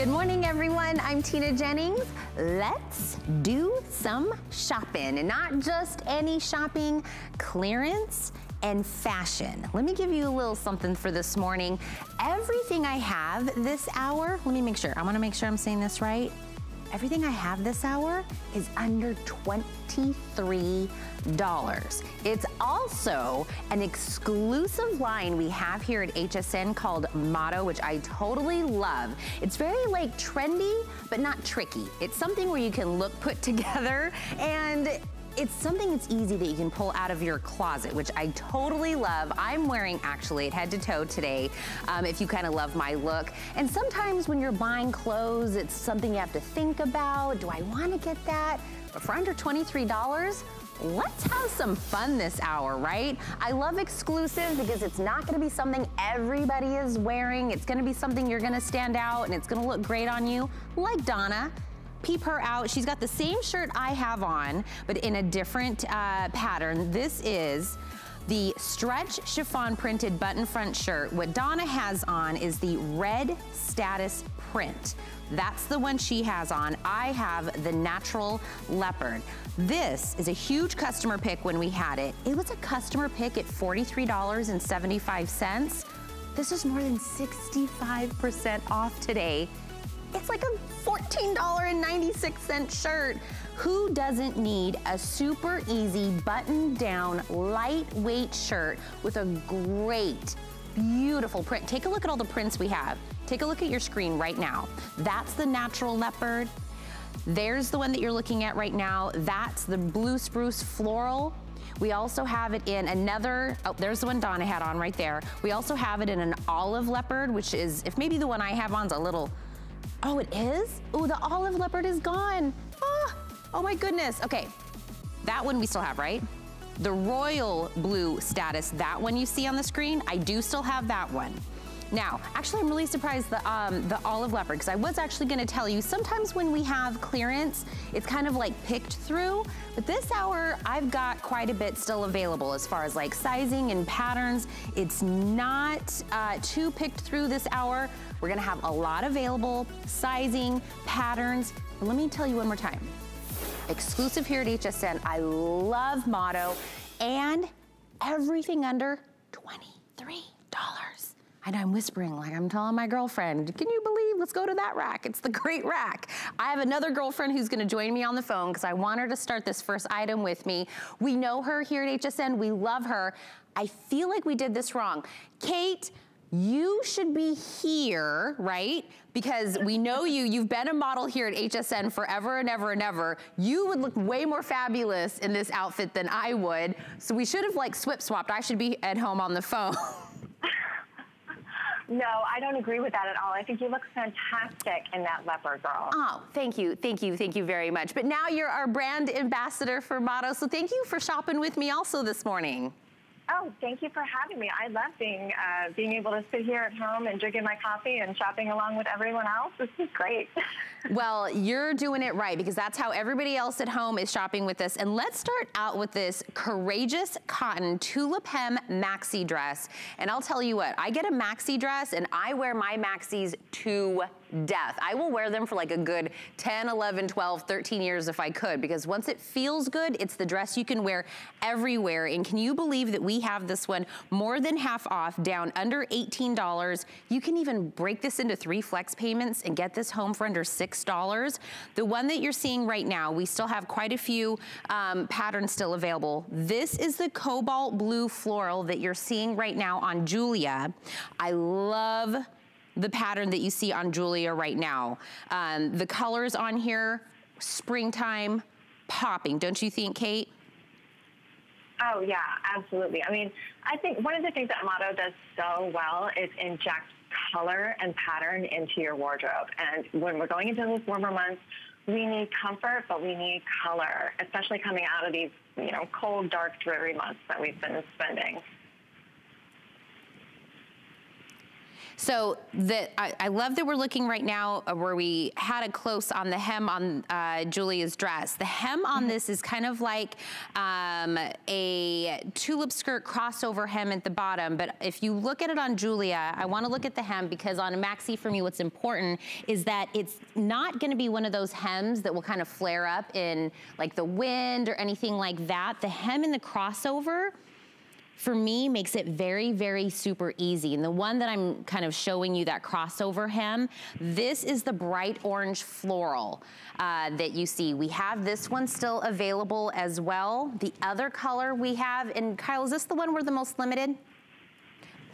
Good morning, everyone. I'm Tina Jennings. Let's do some shopping and not just any shopping, clearance and fashion. Let me give you a little something for this morning. Everything I have this hour, let me make sure. I wanna make sure I'm saying this right. Everything I have this hour is under 23 dollars It's also an exclusive line we have here at HSN called Motto, which I totally love. It's very like trendy, but not tricky. It's something where you can look put together and it's something that's easy that you can pull out of your closet, which I totally love. I'm wearing actually it head to toe today, um, if you kind of love my look. And sometimes when you're buying clothes, it's something you have to think about. Do I want to get that? But for under $23, let's have some fun this hour, right? I love exclusive because it's not gonna be something everybody is wearing. It's gonna be something you're gonna stand out and it's gonna look great on you, like Donna peep her out. She's got the same shirt I have on, but in a different uh, pattern. This is the stretch chiffon printed button front shirt. What Donna has on is the red status print. That's the one she has on. I have the natural leopard. This is a huge customer pick when we had it. It was a customer pick at $43.75. This is more than 65% off today. It's like a $14.96 shirt. Who doesn't need a super easy button down lightweight shirt with a great beautiful print. Take a look at all the prints we have. Take a look at your screen right now. That's the natural leopard. There's the one that you're looking at right now. That's the blue spruce floral. We also have it in another, oh, there's the one Donna had on right there. We also have it in an olive leopard, which is, if maybe the one I have on's a little, oh, it is? Oh, the olive leopard is gone. Oh, oh my goodness. Okay, that one we still have, right? The royal blue status, that one you see on the screen, I do still have that one. Now, actually, I'm really surprised the, um, the olive leopard, because I was actually gonna tell you, sometimes when we have clearance, it's kind of like picked through, but this hour, I've got quite a bit still available as far as like sizing and patterns. It's not uh, too picked through this hour. We're gonna have a lot available, sizing, patterns. But let me tell you one more time. Exclusive here at HSN, I love Motto, and everything under $23. I know I'm whispering like I'm telling my girlfriend, can you believe, let's go to that rack. It's the great rack. I have another girlfriend who's gonna join me on the phone because I want her to start this first item with me. We know her here at HSN, we love her. I feel like we did this wrong. Kate, you should be here, right? Because we know you, you've been a model here at HSN forever and ever and ever. You would look way more fabulous in this outfit than I would. So we should have like swip swapped. I should be at home on the phone. No, I don't agree with that at all. I think you look fantastic in that leopard girl. Oh, thank you, thank you, thank you very much. But now you're our brand ambassador for Motto, so thank you for shopping with me also this morning. Oh, thank you for having me. I love being uh, being able to sit here at home and drinking my coffee and shopping along with everyone else. This is great. well, you're doing it right because that's how everybody else at home is shopping with us. And let's start out with this courageous cotton tulip hem maxi dress. And I'll tell you what, I get a maxi dress and I wear my maxis to death. I will wear them for like a good 10, 11, 12, 13 years if I could because once it feels good, it's the dress you can wear everywhere. And can you believe that we have this one more than half off, down under $18. You can even break this into three flex payments and get this home for under $6. The one that you're seeing right now, we still have quite a few um, patterns still available. This is the cobalt blue floral that you're seeing right now on Julia. I love the pattern that you see on Julia right now. Um, the colors on here, springtime, popping, don't you think, Kate? Oh yeah, absolutely. I mean, I think one of the things that Motto does so well is inject color and pattern into your wardrobe. And when we're going into those warmer months, we need comfort, but we need color, especially coming out of these, you know, cold, dark, dreary months that we've been spending. So the, I, I, love that we're looking right now uh, where we had a close on the hem on uh, Julia's dress. The hem on mm-hmm. this is kind of like um, a tulip skirt crossover hem at the bottom. But if you look at it on Julia, I want to look at the hem because on a maxi for me, what's important is that it's not going to be one of those hems that will kind of flare up in like the wind or anything like that. The hem in the crossover for me makes it very, very super easy. And the one that I'm kind of showing you that crossover hem, this is the bright orange floral uh, that you see. We have this one still available as well. The other color we have, and Kyle, is this the one we're the most limited?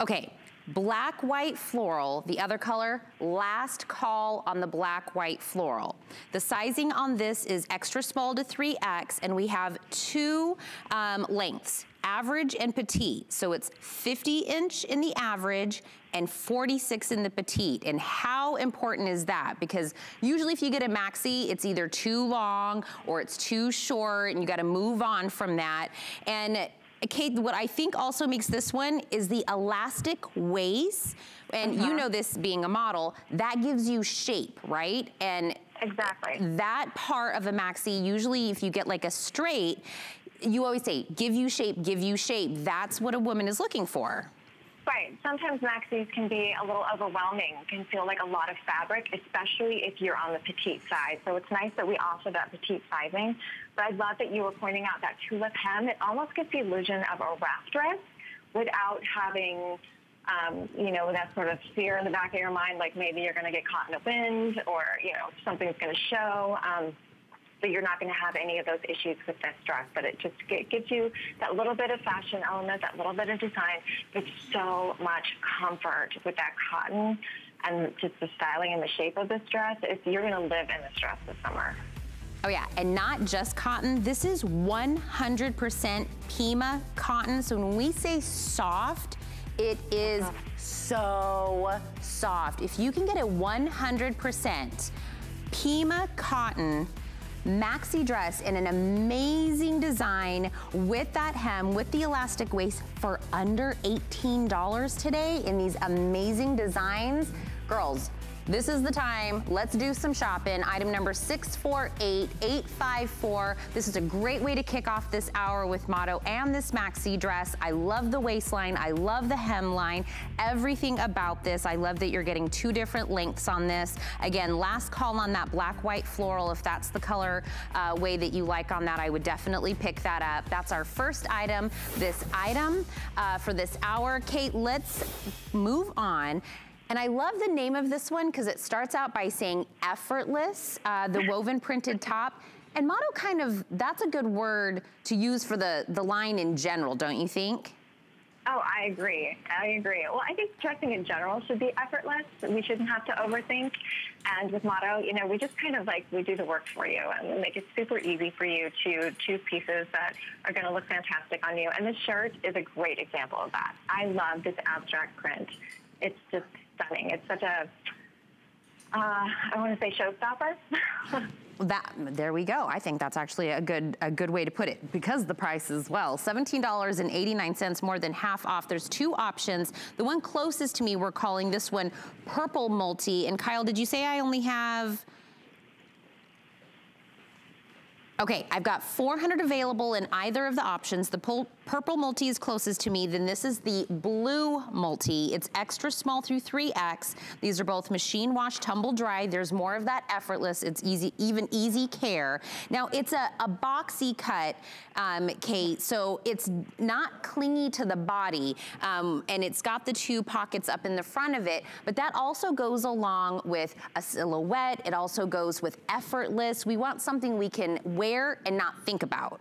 Okay, black, white, floral. The other color, last call on the black, white, floral. The sizing on this is extra small to 3X, and we have two um, lengths average and petite. So it's 50 inch in the average and 46 in the petite. And how important is that? Because usually if you get a maxi, it's either too long or it's too short and you gotta move on from that. And Kate, what I think also makes this one is the elastic waist. And uh -huh. you uh-huh. know this being a model, that gives you shape, right? And Exactly. That part of a maxi, usually if you get like a straight, you always say, give you shape, give you shape. That's what a woman is looking for. Right. Sometimes maxis can be a little overwhelming, can feel like a lot of fabric, especially if you're on the petite side. So it's nice that we offer that petite sizing. But I love that you were pointing out that tulip hem. It almost gives the illusion of a wrap dress without having um, you know, that sort of fear in the back of your mind, like maybe you're going to get caught in the wind or, you know, something's going to show. Um, but you're not going to have any of those issues with this dress. But it just it gives you that little bit of fashion element, that little bit of design, but so much comfort with that cotton and just the styling and the shape of this dress. It's, you're going to live in this dress this summer. Oh yeah, and not just cotton. This is 100% Pima cotton. So when we say soft, it is so soft. If you can get a 100% Pima cotton maxi dress in an amazing design with that hem, with the elastic waist for under $18 today in these amazing designs. Girls, this is the time. Let's do some shopping. Item number 648854. This is a great way to kick off this hour with Motto and this maxi dress. I love the waistline. I love the hemline. Everything about this. I love that you're getting two different lengths on this. Again, last call on that black, white floral. If that's the color uh, way that you like on that, I would definitely pick that up. That's our first item. This item uh, for this hour. Kate, let's move on and I love the name of this one because it starts out by saying effortless, uh, the woven printed top. And motto kind of, that's a good word to use for the, the line in general, don't you think? Oh, I agree. I agree. Well, I think dressing in general should be effortless. We shouldn't have to overthink. And with Motto, you know, we just kind of like, we do the work for you and make it super easy for you to choose pieces that are going to look fantastic on you. And this shirt is a great example of that. I love this abstract print. It's just stunning. It's such a, uh, I want to say showstopper. that there we go. I think that's actually a good a good way to put it because the price as well. $17.89 more than half off. There's two options. The one closest to me we're calling this one purple multi. And Kyle, did you say I only have Okay, I've got 400 available in either of the options. The purple multi is closest to me, then this is the blue multi. It's extra small through 3X. These are both machine wash, tumble dry. There's more of that effortless. It's easy, even easy care. Now, it's a, a boxy cut, um, Kate, so it's not clingy to the body, um, and it's got the two pockets up in the front of it, but that also goes along with a silhouette. It also goes with effortless. We want something we can wear wear and not think about.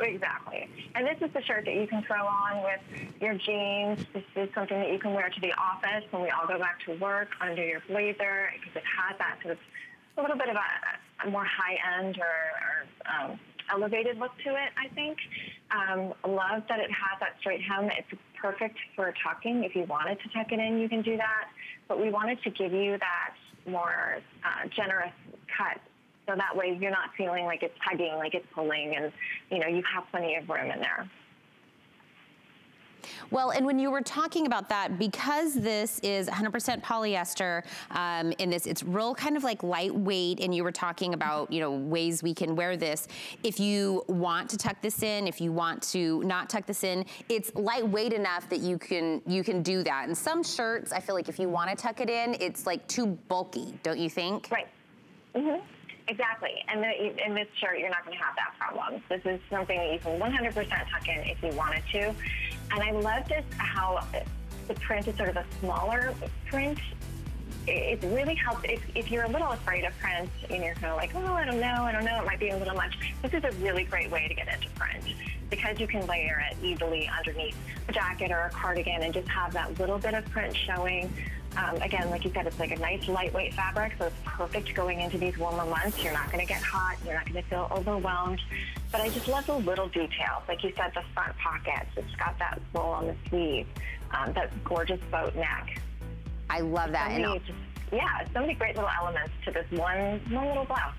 Exactly. And this is the shirt that you can throw on with your jeans. This is something that you can wear to the office when we all go back to work under your blazer because it has that sort of a little bit of a, a more high-end or, or um, elevated look to it, I think. Um, love that it has that straight hem. It's perfect for tucking. If you wanted to tuck it in, you can do that. But we wanted to give you that more uh, generous cut so that way you're not feeling like it's tugging, like it's pulling, and you know you have plenty of room in there. Well, and when you were talking about that, because this is 100% polyester um, in this, it's real kind of like lightweight, and you were talking about, you know, ways we can wear this. If you want to tuck this in, if you want to not tuck this in, it's lightweight enough that you can you can do that. And some shirts, I feel like if you want to tuck it in, it's like too bulky, don't you think? Right. Mm-hmm. Exactly. And the, in this shirt, you're not going to have that problem. This is something that you can 100% tuck in if you wanted to. And I love just how the print is sort of a smaller print. It really helps if, if you're a little afraid of print and you're kind of like, oh, I don't know, I don't know, it might be a little much. This is a really great way to get into print because you can layer it easily underneath a jacket or a cardigan and just have that little bit of print showing. Um, again, like you said, it's like a nice lightweight fabric, so it's perfect going into these warmer months. You're not going to get hot. You're not going to feel overwhelmed. But I just love the little details. Like you said, the front pockets. It's got that roll on the sleeve, um, that gorgeous boat neck. I love that. So many, just, yeah, so many great little elements to this one, one little blouse.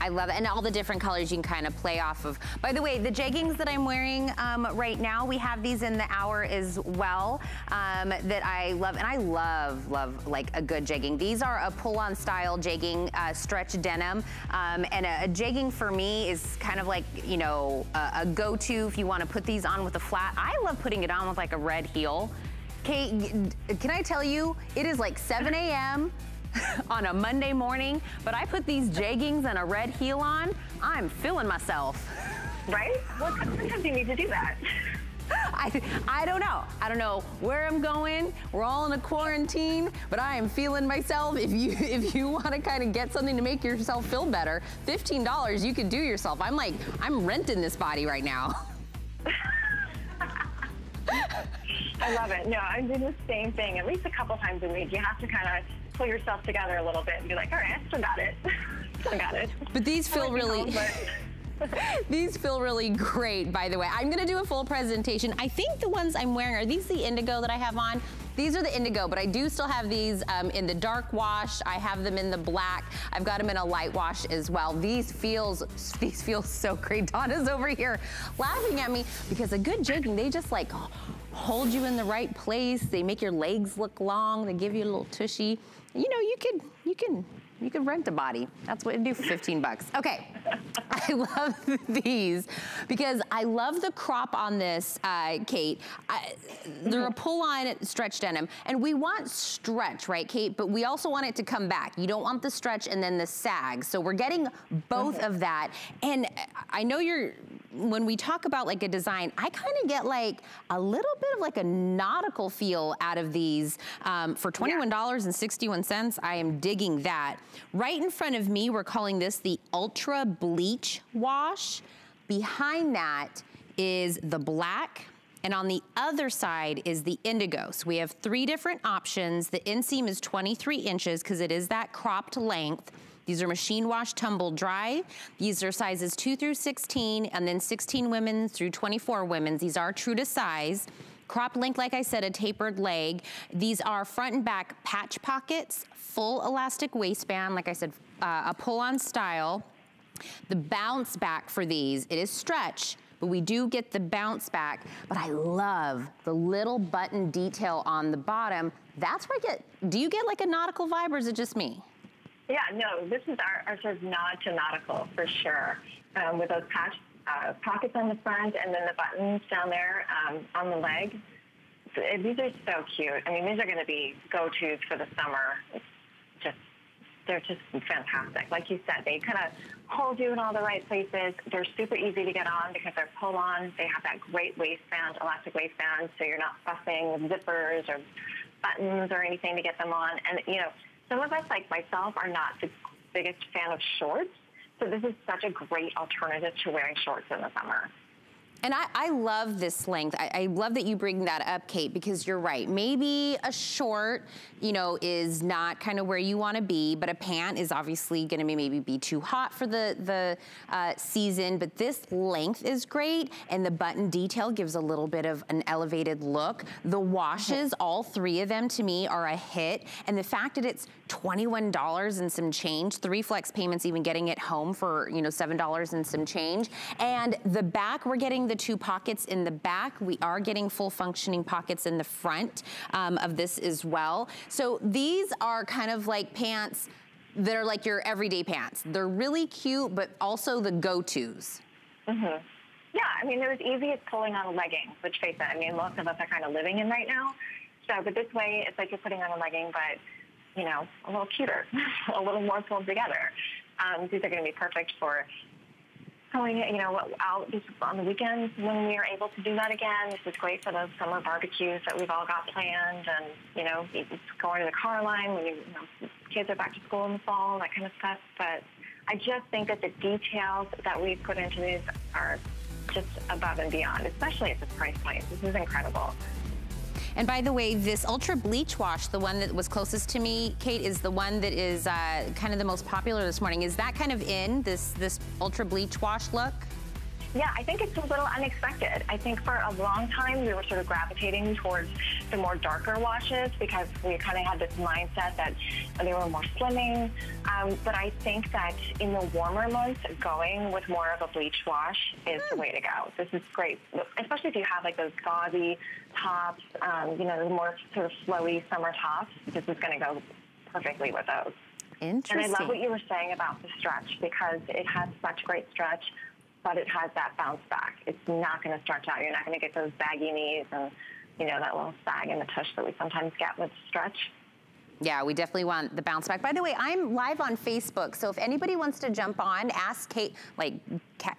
I love it. And all the different colors you can kind of play off of. By the way, the jeggings that I'm wearing um, right now, we have these in the hour as well um, that I love. And I love, love like a good jegging. These are a pull-on style jegging uh, stretch denim. Um, and a, a, jegging for me is kind of like, you know, a, a go-to if you want to put these on with a flat. I love putting it on with like a red heel. Kate, can I tell you, it is like 7 a.m. on a Monday morning, but I put these jeggings and a red heel on, I'm feeling myself. Right? Well, sometimes do you need to do that. I, I don't know. I don't know where I'm going. We're all in a quarantine, but I am feeling myself. If you if you want to kind of get something to make yourself feel better, $15 you could do yourself. I'm like, I'm renting this body right now. I love it. No, I'm doing the same thing at least a couple times a week. You have to kind of pull yourself together a little bit and be like, all right, I still got it. still got it. But these feel really. these feel really great, by the way. I'm gonna do a full presentation. I think the ones I'm wearing, are these the indigo that I have on? These are the indigo, but I do still have these um, in the dark wash. I have them in the black. I've got them in a light wash as well. These feels, these feel so great. Donna's over here laughing at me because a good jegging, they just like hold you in the right place. They make your legs look long. They give you a little tushy you know, you could, you can, you could rent a body. That's what you do for 15 bucks. Okay, I love these because I love the crop on this, uh, Kate. I, they're a pull-on stretch denim, and we want stretch, right, Kate? But we also want it to come back. You don't want the stretch and then the sag. So we're getting both of that. And I know you're when we talk about like a design, I kind of get like a little bit of like a nautical feel out of these um, for $21.61. I am digging that. Right in front of me, we're calling this the Ultra Bleach Wash. Behind that is the black, and on the other side is the indigo. So we have three different options. The inseam is 23 inches because it is that cropped length. These are machine wash, tumble dry. These are sizes 2 through 16, and then 16 women through 24 women. These are true to size. Crop length, like I said, a tapered leg. These are front and back patch pockets, full elastic waistband, like I said, uh, a pull-on style. The bounce back for these, it is stretch, but we do get the bounce back. But I love the little button detail on the bottom. That's where I get, do you get like a nautical vibe or is it just me? Yeah, no, this is our, our sort of nod to nautical for sure, um, with those patch uh, pockets on the front and then the buttons down there um, on the leg. These are so cute. I mean, these are going to be go-tos for the summer. It's they're just fantastic. Like you said, they kind of hold you in all the right places. They're super easy to get on because they're pull-on. They have that great waistband, elastic waistband, so you're not fussing with zippers or buttons or anything to get them on. And, you know, some of us, like myself, are not the biggest fan of shorts. So this is such a great alternative to wearing shorts in the summer. And I, I, love this length. I, I, love that you bring that up, Kate, because you're right. Maybe a short, you know, is not kind of where you want to be, but a pant is obviously going to maybe be too hot for the, the uh, season. But this length is great, and the button detail gives a little bit of an elevated look. The washes, all three of them to me are a hit. And the fact that it's $21 and some change, three flex payments even getting it home for, you know, $7 and some change. And the back, we're getting the the two pockets in the back. We are getting full functioning pockets in the front um, of this as well. So these are kind of like pants that are like your everyday pants. They're really cute, but also the go-tos. Mm-hmm. Yeah, I mean, they're as easy as pulling on a legging, which face it, I mean, most of us are kind of living in right now. So, but this way, it's like you're putting on a legging, but, you know, a little cuter, a little more pulled together. Um, these are going to be perfect for going, you know, out on the weekends when we are able to do that again. This is great for those summer barbecues that we've all got planned, and you know, going to the car line when you, you know, kids are back to school in the fall, that kind of stuff. But I just think that the details that we've put into these are just above and beyond, especially at this price point. This is incredible. And by the way, this Ultra Bleach Wash, the one that was closest to me, Kate, is the one that is uh, kind of the most popular this morning. Is that kind of in, this, this Ultra Bleach Wash look? Yeah, I think it's a little unexpected. I think for a long time we were sort of gravitating towards the more darker washes because we kind of had this mindset that they were more slimming. Um, but I think that in the warmer months, going with more of a bleach wash is the way to go. This is great, especially if you have like those gauzy tops, um, you know, the more sort of flowy summer tops. This is going to go perfectly with those. Interesting. And I love what you were saying about the stretch because it has such great stretch but it has that bounce back. It's not going to stretch out. You're not going to get those baggy knees and, you know, that little sag in the tush that we sometimes get with stretch. Yeah, we definitely want the bounce back. By the way, I'm live on Facebook, so if anybody wants to jump on, ask Kate, like,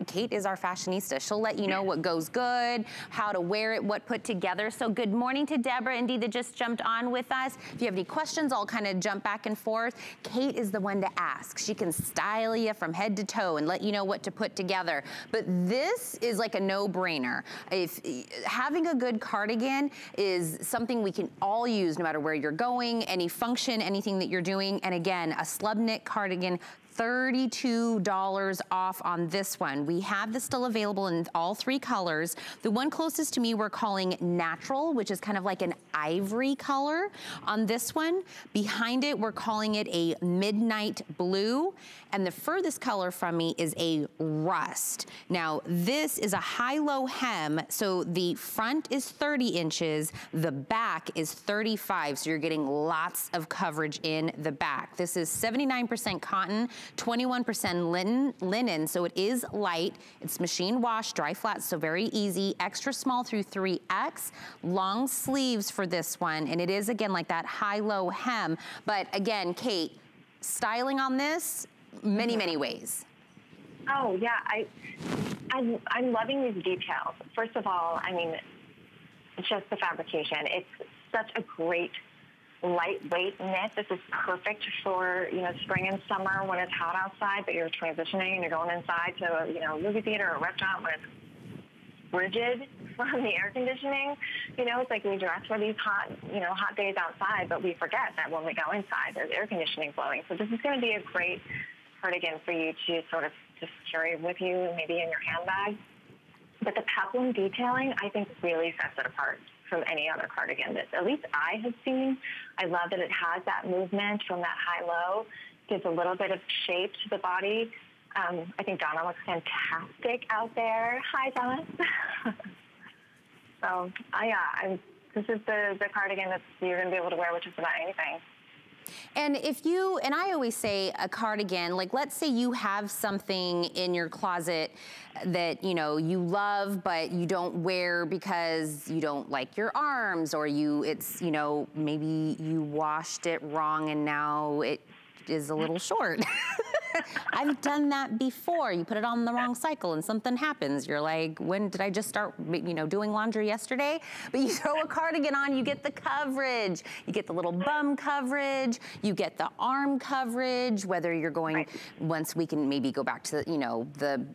Kate is our fashionista. She'll let you know what goes good, how to wear it, what put together. So good morning to Deborah and Dee that just jumped on with us. If you have any questions, I'll kind of jump back and forth. Kate is the one to ask. She can style you from head to toe and let you know what to put together. But this is like a no-brainer. If having a good cardigan is something we can all use no matter where you're going, any function, anything that you're doing. And again, a slub knit cardigan $32 off on this one. We have this still available in all three colors. The one closest to me we're calling natural, which is kind of like an ivory color on this one. Behind it, we're calling it a midnight blue. And the furthest color from me is a rust. Now, this is a high-low hem, so the front is 30 inches, the back is 35, so you're getting lots of coverage in the back. This is 79% cotton, 21% linen, linen, so it is light. It's machine wash, dry flat, so very easy. Extra small through 3X. Long sleeves for this one, and it is, again, like that high-low hem. But again, Kate, styling on this, many, mm-hmm. many ways. Oh, yeah. I, I'm, I'm loving these details. First of all, I mean, just the fabrication. It's such a great lightweight knit. This is perfect for, you know, spring and summer when it's hot outside, but you're transitioning and you're going inside to, a, you know, movie theater or restaurant when it's rigid from the air conditioning. You know, it's like we dress for these hot, you know, hot days outside, but we forget that when we go inside, there's air conditioning blowing. So this is going to be a great cardigan for you to sort of just carry with you, maybe in your handbag. But the peplum detailing, I think, really sets it apart from any other cardigan that at least I have seen. I love that it has that movement from that high-low, gives a little bit of shape to the body. Um, I think Donna looks fantastic out there. Hi, Donna. so, uh, yeah, I'm, this is the, the cardigan that you're going to be able to wear with just about anything. And if you, and I always say a cardigan, like let's say you have something in your closet that, you know, you love, but you don't wear because you don't like your arms or you, it's, you know, maybe you washed it wrong and now it is a little short. I've done that before. You put it on the wrong cycle and something happens. You're like, when did I just start, you know, doing laundry yesterday? But you throw a cardigan on, you get the coverage. You get the little bum coverage. You get the arm coverage, whether you're going, right. once we can maybe go back to, you know, the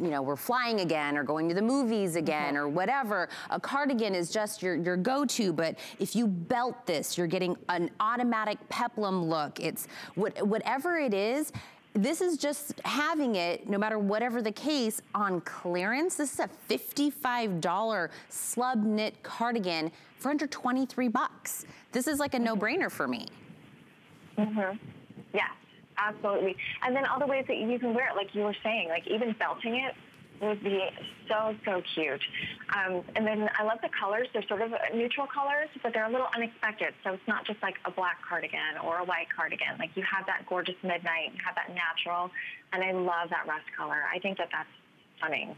you know, we're flying again or going to the movies again mm -hmm. or whatever. A cardigan is just your, your go-to, but if you belt this, you're getting an automatic peplum look. It's what, whatever it is, this is just having it, no matter whatever the case, on clearance. This is a $55 slub knit cardigan for under 23 bucks. This is like a no-brainer for me. Mm-hmm. Yeah. Absolutely. And then all the ways that you can wear it, like you were saying, like even belting it would be so, so cute. Um, and then I love the colors. They're sort of neutral colors, but they're a little unexpected. So it's not just like a black cardigan or a white cardigan. Like you have that gorgeous midnight, you have that natural, and I love that rust color. I think that that's stunning.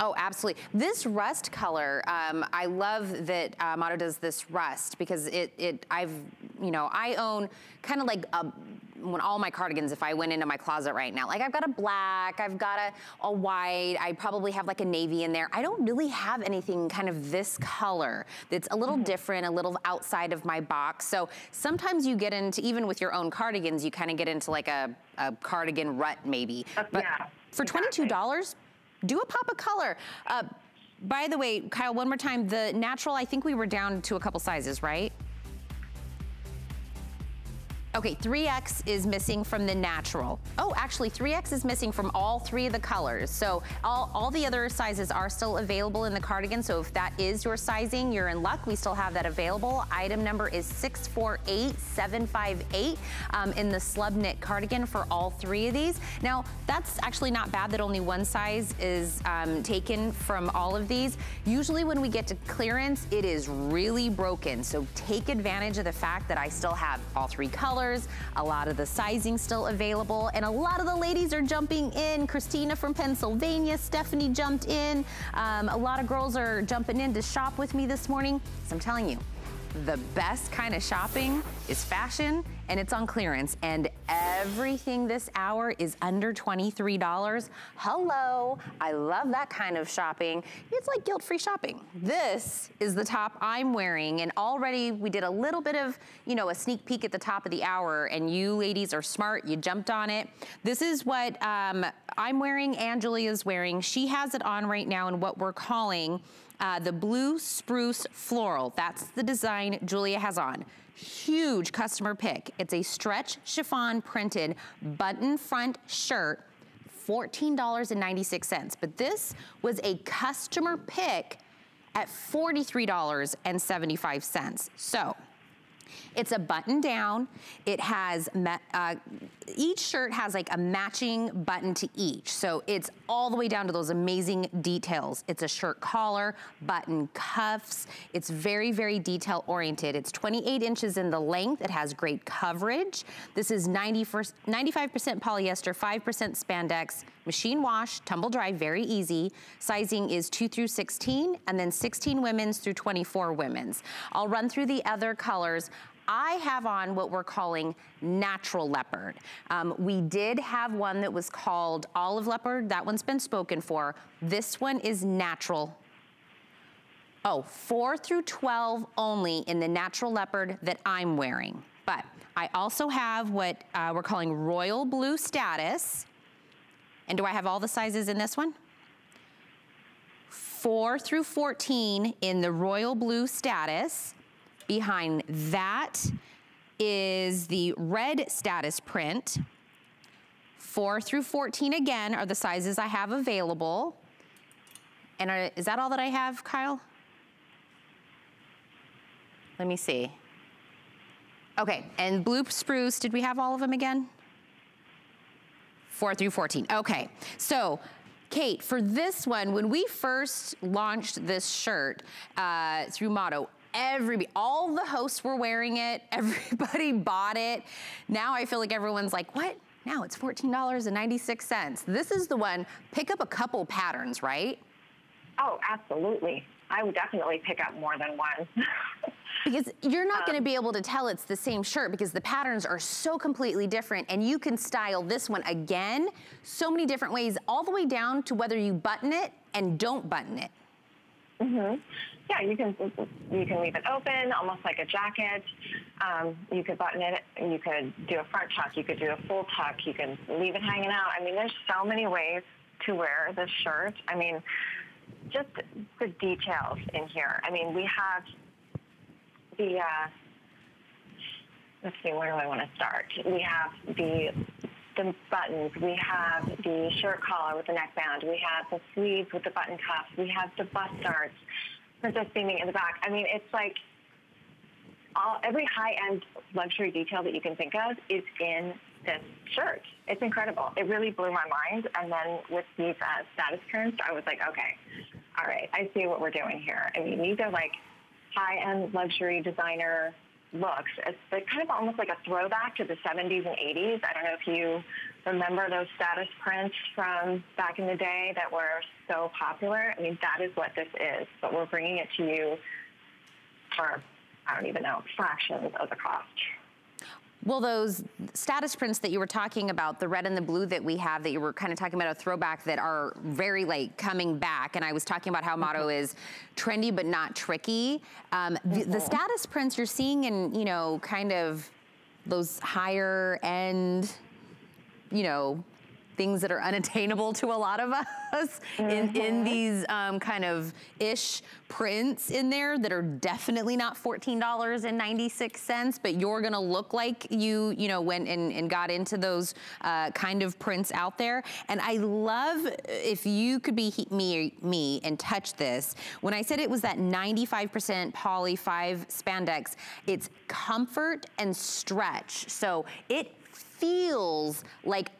Oh, absolutely. This rust color, um, I love that uh, Motto does this rust because it, it, I've, you know, I own kind of like a, when all my cardigans, if I went into my closet right now, like I've got a black, I've got a, a white, I probably have like a navy in there. I don't really have anything kind of this color that's a little mm -hmm. different, a little outside of my box. So sometimes you get into, even with your own cardigans, you kind of get into like a, a cardigan rut maybe. Uh, but yeah, for $22, do a pop of color. Uh, by the way, Kyle, one more time, the natural, I think we were down to a couple sizes, right? Okay, 3X is missing from the natural. Oh, actually 3X is missing from all three of the colors. So all, all the other sizes are still available in the cardigan. So if that is your sizing, you're in luck. We still have that available. Item number is 648758 um, in the slub knit cardigan for all three of these. Now, that's actually not bad that only one size is um, taken from all of these. Usually when we get to clearance, it is really broken. So take advantage of the fact that I still have all three colors colors, a lot of the sizing still available, and a lot of the ladies are jumping in. Christina from Pennsylvania, Stephanie jumped in. Um, a lot of girls are jumping in to shop with me this morning. So I'm telling you, the best kind of shopping is fashion and it's on clearance and everything this hour is under $23. Hello, I love that kind of shopping. It's like guilt-free shopping. This is the top I'm wearing and already we did a little bit of, you know, a sneak peek at the top of the hour and you ladies are smart, you jumped on it. This is what um, I'm wearing and Julia's wearing. She has it on right now in what we're calling uh, the blue spruce floral. That's the design Julia has on huge customer pick. It's a stretch chiffon printed button front shirt, $14.96. But this was a customer pick at $43.75. So it's a button down. It has, uh, each shirt has like a matching button to each. So it's all the way down to those amazing details. It's a shirt collar, button cuffs. It's very, very detail oriented. It's 28 inches in the length. It has great coverage. This is 95% polyester, 5% spandex, machine wash, tumble dry, very easy. Sizing is 2 through 16, and then 16 women's through 24 women's. I'll run through the other colors. I have on what we're calling natural leopard. Um, we did have one that was called olive leopard. That one's been spoken for. This one is natural Oh, four through 12 only in the natural leopard that I'm wearing. But I also have what uh, we're calling royal blue status. And do I have all the sizes in this one? Four through 14 in the royal blue status. Behind that is the red status print. Four through 14 again are the sizes I have available. And are, is that all that I have, Kyle? Let me see. Okay, and blue spruce, did we have all of them again? Four through 14, okay. So Kate, for this one, when we first launched this shirt uh, through Motto, everybody, all the hosts were wearing it. Everybody bought it. Now I feel like everyone's like, what? Now it's $14.96. This is the one, pick up a couple patterns, right? Oh, absolutely. I would definitely pick up more than one. because you're not um, gonna be able to tell it's the same shirt because the patterns are so completely different and you can style this one again so many different ways, all the way down to whether you button it and don't button it. Mm-hmm. Yeah, you can you can leave it open, almost like a jacket. Um, you could button it. You could do a front tuck. You could do a full tuck. You can leave it hanging out. I mean, there's so many ways to wear this shirt. I mean, just the details in here. I mean, we have the. Uh, let's see, where do I want to start? We have the the buttons. We have the shirt collar with the neckband. We have the sleeves with the button cuffs. We have the bust darts, princess seaming in the back. I mean, it's like all, every high-end luxury detail that you can think of is in this shirt. It's incredible. It really blew my mind. And then with these uh, status prints, I was like, okay, all right, I see what we're doing here. I mean, these are like high-end luxury designer looks. It's kind of almost like a throwback to the 70s and 80s. I don't know if you remember those status prints from back in the day that were so popular. I mean, that is what this is, but we're bringing it to you for, I don't even know, fractions of the cost. Well, those status prints that you were talking about, the red and the blue that we have that you were kind of talking about a throwback that are very like coming back. And I was talking about how Motto mm-hmm. is trendy but not tricky. Um, mm -hmm. the, the mm-hmm. status prints you're seeing in, you know, kind of those higher end, you know, things that are unattainable to a lot of us mm-hmm. in, in mm-hmm. these um, kind of ish prints in there that are definitely not $14.96, but you're gonna look like you, you know, went and, and got into those uh, kind of prints out there. And I love if you could be me, me and touch this. When I said it was that 95% poly 5 spandex, it's comfort and stretch. So it feels like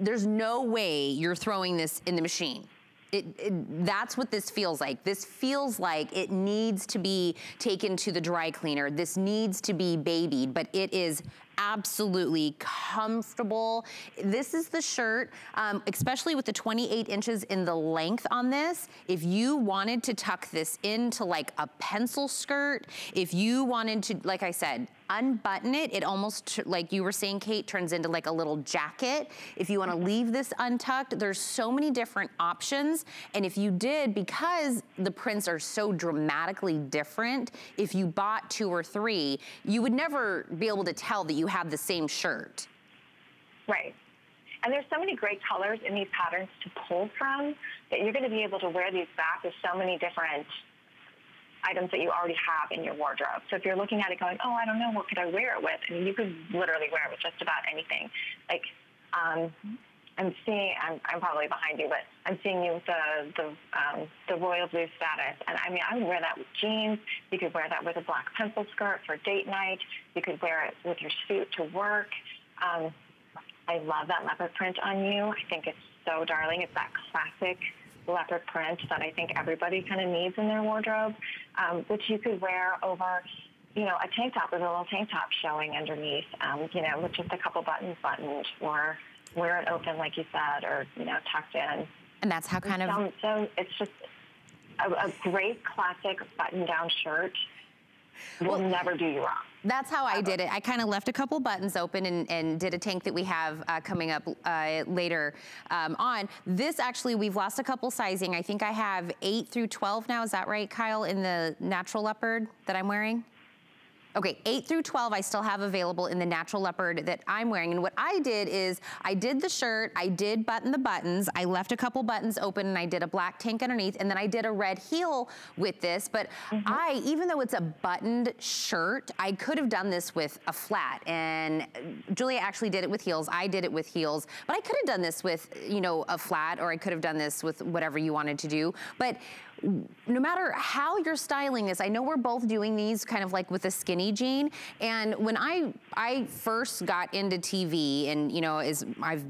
there's no way you're throwing this in the machine. It, it, that's what this feels like. This feels like it needs to be taken to the dry cleaner. This needs to be babied, but it is absolutely comfortable. This is the shirt, um, especially with the 28 inches in the length on this. If you wanted to tuck this into like a pencil skirt, if you wanted to, like I said, unbutton it, it almost, like you were saying, Kate, turns into like a little jacket. If you wanna leave this untucked, there's so many different options. And if you did, because the prints are so dramatically different, if you bought two or three, you would never be able to tell that you you have the same shirt. Right. And there's so many great colors in these patterns to pull from that you're going to be able to wear these back with so many different items that you already have in your wardrobe. So if you're looking at it going, oh, I don't know, what could I wear it with? I mean, you could literally wear it with just about anything. Like, um, I'm seeing, I'm, I'm probably behind you, but I'm seeing you with the, the, um, the royal blue status. And I mean, I would wear that with jeans. You could wear that with a black pencil skirt for date night. You could wear it with your suit to work. Um, I love that leopard print on you. I think it's so darling. It's that classic leopard print that I think everybody kind of needs in their wardrobe, um, which you could wear over, you know, a tank top with a little tank top showing underneath, um, you know, with just a couple buttons buttoned or wear it open, like you said, or, you know, tucked in. And that's how kind of... So it's just a, a great classic button-down shirt will well, never do you wrong. That's how I did it. I kind of left a couple buttons open and, and, did a tank that we have uh, coming up uh, later um, on. This actually, we've lost a couple sizing. I think I have 8 through 12 now. Is that right, Kyle, in the natural leopard that I'm wearing? Okay, 8 through 12 I still have available in the natural leopard that I'm wearing. And what I did is I did the shirt, I did button the buttons, I left a couple buttons open and I did a black tank underneath and then I did a red heel with this. But mm -hmm. I, even though it's a buttoned shirt, I could have done this with a flat. And Julia actually did it with heels. I did it with heels. But I could have done this with, you know, a flat or I could have done this with whatever you wanted to do. But no matter how you're styling this, I know we're both doing these kind of like with a skinny jean. And when I I first got into TV and, you know, is I've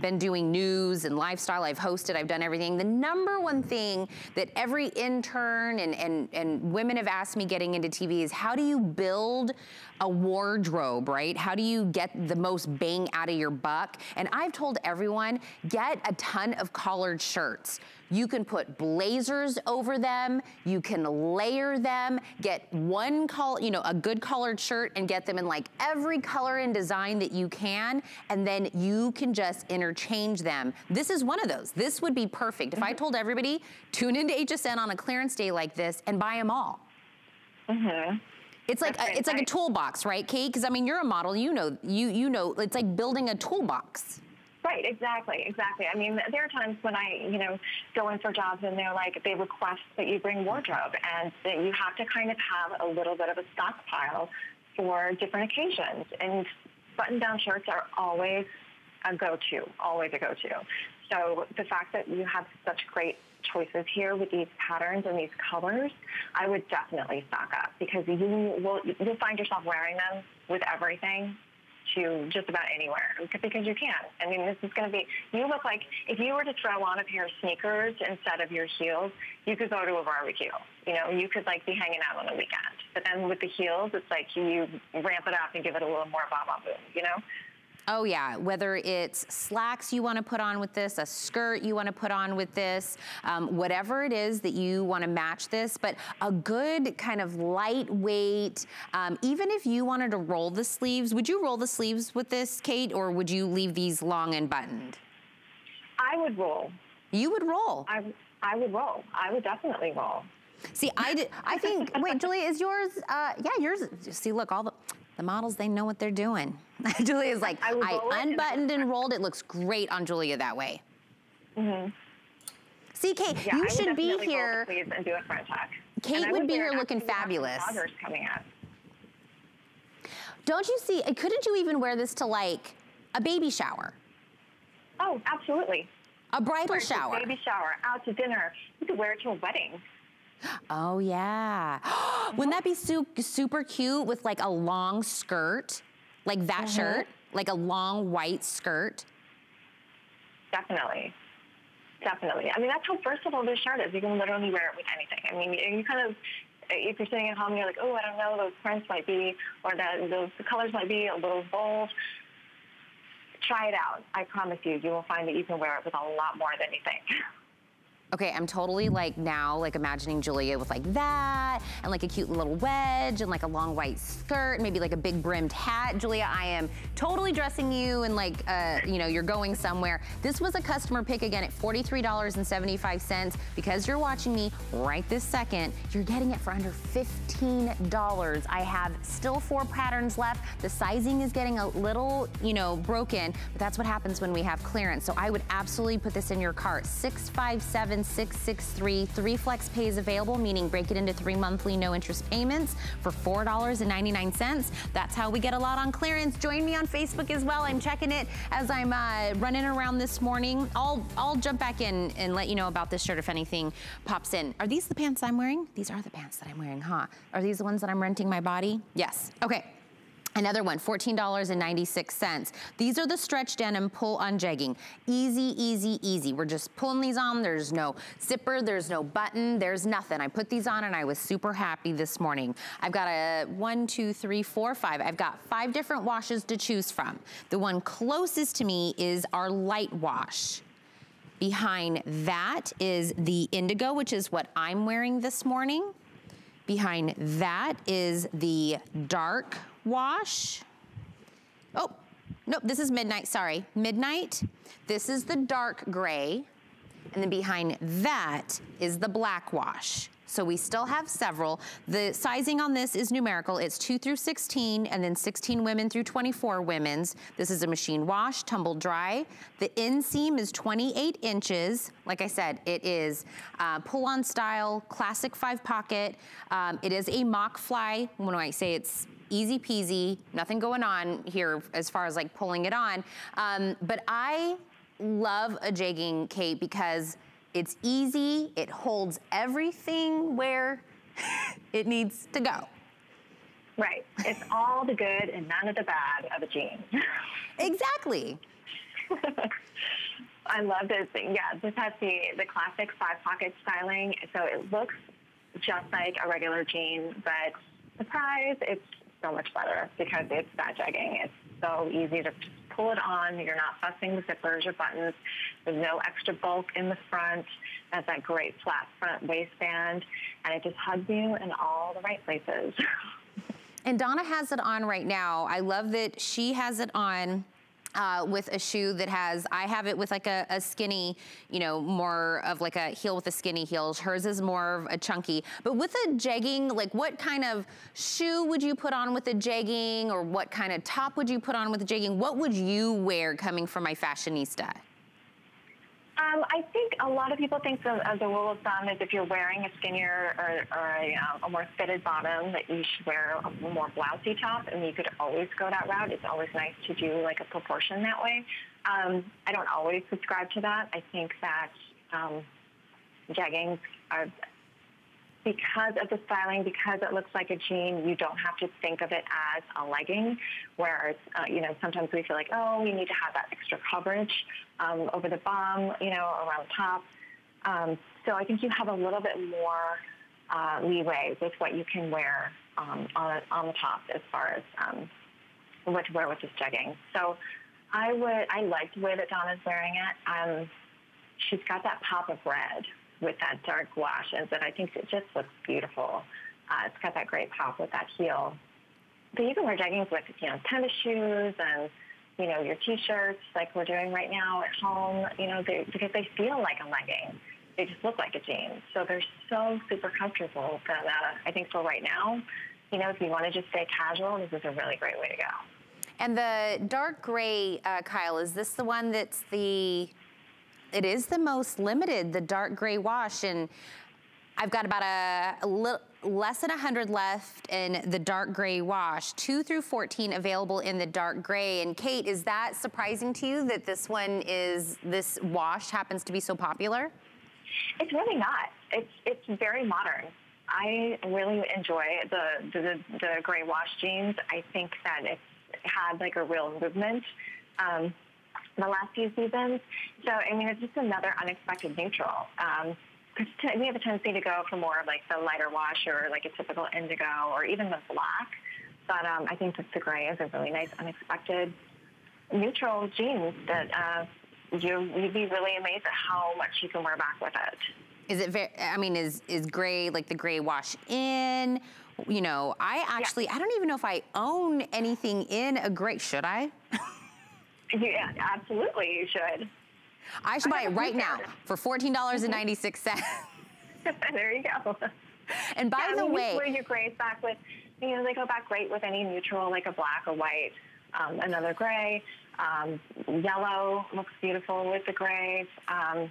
been doing news and lifestyle, I've hosted, I've done everything. The number one thing that every intern and, and, and women have asked me getting into TV is how do you build a wardrobe, right? How do you get the most bang out of your buck? And I've told everyone, get a ton of collared shirts. You can put blazers over them. You can layer them. Get one color, you know, a good colored shirt and get them in like every color and design that you can. And then you can just interchange them. This is one of those. This would be perfect. If I mm-hmm. told everybody, tune into HSN on a clearance day like this and buy them all. Mm-hmm. It's like a, it's like a toolbox, right, Kate? Because I mean, you're a model. You know, you you know, it's like building a toolbox. Right, exactly, exactly. I mean, there are times when I, you know, go in for jobs and they're like, they request that you bring wardrobe and that you have to kind of have a little bit of a stockpile for different occasions. And button-down shirts are always a go-to, always a go-to. So the fact that you have such great choices here with these patterns and these colors, I would definitely stock up because you will you'll find yourself wearing them with everything to just about anywhere because you can. I mean, this is going to be, you look like, if you were to throw on a pair of sneakers instead of your heels, you could go to a barbecue. You know, you could like be hanging out on the weekend. But then with the heels, it's like you ramp it up and give it a little more ba-ba boom, you know? Oh yeah, whether it's slacks you wanna put on with this, a skirt you wanna put on with this, um, whatever it is that you wanna match this, but a good kind of lightweight, um, even if you wanted to roll the sleeves, would you roll the sleeves with this, Kate, or would you leave these long and buttoned? I would roll. You would roll? I, I would roll. I would definitely roll. See, I did, I think, wait, Julie, is yours, uh, yeah, yours, see, look, all the, the models, they know what they're doing. Julia's like, I, I unbuttoned and rolled. It looks great on Julia that way. Mm-hmm. See, Kate, yeah, you I should be here. and do a front tuck. Kate would be here looking fabulous. coming up. Don't you see? Couldn't you even wear this to like a baby shower? Oh, absolutely. A bridal shower. baby shower, out to dinner. You could wear it to a wedding. Oh yeah. Wouldn't that be su super cute with like a long skirt? Like that mm -hmm. shirt? Like a long white skirt? Definitely. Definitely. I mean, that's how versatile this shirt is. You can literally wear it with anything. I mean, you kind of, if you're sitting at home, and you're like, oh, I don't know, those prints might be, or that those colors might be a little bold. Try it out. I promise you, you will find that you can wear it with a lot more than you think. Okay, I'm totally like now like imagining Julia with like that and like a cute little wedge and like a long white skirt, maybe like a big brimmed hat. Julia, I am totally dressing you and like, uh, you know, you're going somewhere. This was a customer pick again at $43.75. Because you're watching me right this second, you're getting it for under $15. I have still four patterns left. The sizing is getting a little, you know, broken, but that's what happens when we have clearance. So I would absolutely put this in your cart. 657 7663. Three flex pays available, meaning break it into three monthly no interest payments for $4.99. That's how we get a lot on clearance. Join me on Facebook as well. I'm checking it as I'm uh, running around this morning. I'll, I'll jump back in and let you know about this shirt if anything pops in. Are these the pants I'm wearing? These are the pants that I'm wearing, huh? Are these the ones that I'm renting my body? Yes. Okay. Another one, $14.96. These are the stretch denim pull-on jegging. Easy, easy, easy. We're just pulling these on. There's no zipper, there's no button, there's nothing. I put these on and I was super happy this morning. I've got a one, two, three, four, five. I've got five different washes to choose from. The one closest to me is our light wash. Behind that is the indigo, which is what I'm wearing this morning. Behind that is the dark wash. Oh, nope, this is midnight, sorry. Midnight, this is the dark gray, and then behind that is the black wash. So we still have several. The sizing on this is numerical. It's 2 through 16 and then 16 women through 24 women's. This is a machine wash, tumble dry. The inseam is 28 inches. Like I said, it is uh, pull-on style, classic five pocket. Um, it is a mock fly. When do I say it's easy peasy, nothing going on here as far as like pulling it on. Um, but I love a jegging cape because it's easy, it holds everything where it needs to go. Right. It's all the good and none of the bad of a jean. exactly. I love this thing. Yeah, this has the, the classic five pocket styling. So it looks just like a regular jean, but surprise, it's so much better because it's that jegging. It's so easy to pull it on. You're not fussing the zippers or buttons. There's no extra bulk in the front. It has that great flat front waistband, and it just hugs you in all the right places. and Donna has it on right now. I love that she has it on uh, with a shoe that has, I have it with like a, a, skinny, you know, more of like a heel with a skinny heel. Hers is more of a chunky. But with a jegging, like what kind of shoe would you put on with a jegging or what kind of top would you put on with a jegging? What would you wear coming from my fashionista? Um, I think a lot of people think of, of the rule of thumb is if you're wearing a skinnier or, or a, um, a, more fitted bottom that you should wear a more blousy top, and you could always go that route. It's always nice to do like a proportion that way. Um, I don't always subscribe to that. I think that um, jeggings are because of the styling, because it looks like a jean, you don't have to think of it as a legging, whereas, uh, you know, sometimes we feel like, oh, we need to have that extra coverage um, over the bum, you know, around the top. Um, so I think you have a little bit more uh, leeway with what you can wear um, on, on the top as far as um, what to wear with this jegging. So I would, I like the way that Donna's wearing it. Um, she's got that pop of red with that dark washes that I think it just looks beautiful. Uh, it's got that great pop with that heel. But you can wear jeggings with, you know, tennis shoes and, you know, your t-shirts like we're doing right now at home, you know, they, because they feel like a legging. They just look like a jean. So they're so super comfortable that uh, I think for right now, you know, if you want to just stay casual, this is a really great way to go. And the dark gray, uh, Kyle, is this the one that's the it is the most limited, the dark gray wash. And I've got about a, a little less than 100 left in the dark gray wash, 2 through 14 available in the dark gray. And Kate, is that surprising to you that this one is, this wash happens to be so popular? It's really not. It's, it's very modern. I really enjoy the, the, the gray wash jeans. I think that it's had like a real movement. Um, the last few seasons. So, I mean, it's just another unexpected neutral. Um, we have a tendency to go for more of like the lighter wash or like a typical indigo or even the black. But um, I think that the gray is a really nice unexpected neutral jeans that uh, you, you'd be really amazed at how much you can wear back with it. Is it very, I mean, is, is gray like the gray wash in? You know, I actually, yeah. I don't even know if I own anything in a gray, should I? Yeah, absolutely, you should. I should buy it right now for $14.96. there you go. And by yeah, the I mean, way, wear your grays back with, you know, they go back great with any neutral, like a black, a white, um, another gray. Um, yellow looks beautiful with the grays. Um,